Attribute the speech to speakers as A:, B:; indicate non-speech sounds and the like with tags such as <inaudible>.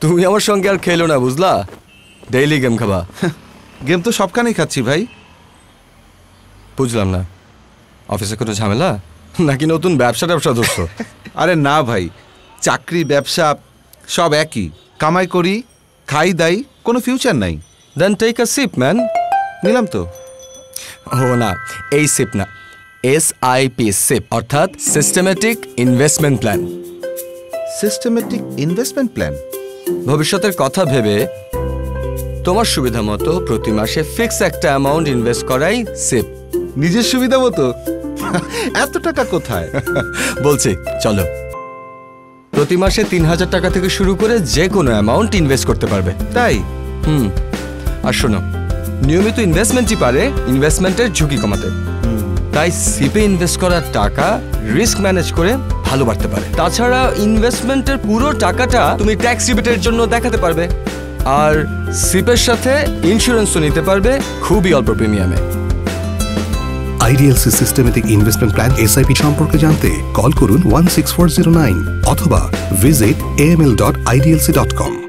A: তুমি আমার সঙ্গে আর খেলো না বুঝলা? ডেইলি গেম খাবা।
B: গেম তো সবখানেই খাচ্ছি ভাই।
A: বুঝলাম না। অফিসে কোনো ঝামেলা? নাকি নতুন ব্যবসা ট্যাবসা ধরছো? <laughs>
B: আরে না ভাই চাকরি ব্যবসা সব একই। কামাই করি খাই দাই কোনো ফিউচার নাই।
A: Then take a SIP man
B: নিলাম তো।
A: ও না এই সিপ না। এস আই পি সিপ অর্থাৎ systematic investment plan
B: systematic investment plan
A: ভবিষ্যতের কথা ভেবে তোমার সুবিধা মতো প্রতি মাসে ফিক্স একটা অ্যামাউন্ট ইনভেস্ট করাই সিপ
B: নিজের সুবিধা মতো? এত টাকা কোথায়?
A: বলছি চলো। প্রতি মাসে তিন হাজার টাকা থেকে শুরু করে যে কোনো অ্যামাউন্ট ইনভেস্ট করতে পারবে।
B: তাই?
A: হুম। আর শোনো নিয়মিত ইনভেস্টমেন্টই পারে ইনভেস্টমেন্টের ঝুঁকি কমাতে। তাই সিপে ইনভেস্ট করার টাকা রিস্ক ম্যানেজ করে ভালো বাড়তে পারে। তাছাড়া ইনভেস্টমেন্টের পুরো টাকাটা তুমি ট্যাক্স রিবেটের জন্য দেখাতে পারবে। আর সিপের সাথে ইন্স্যুরেন্সও নিতে পারবে খুবই অল্প প্রিমিয়ামে
C: IDLC systematic investment plan SIP সম্পর্কে জানতে কল করুন one six four zero nine অথবা visit AML dot IDLC dot com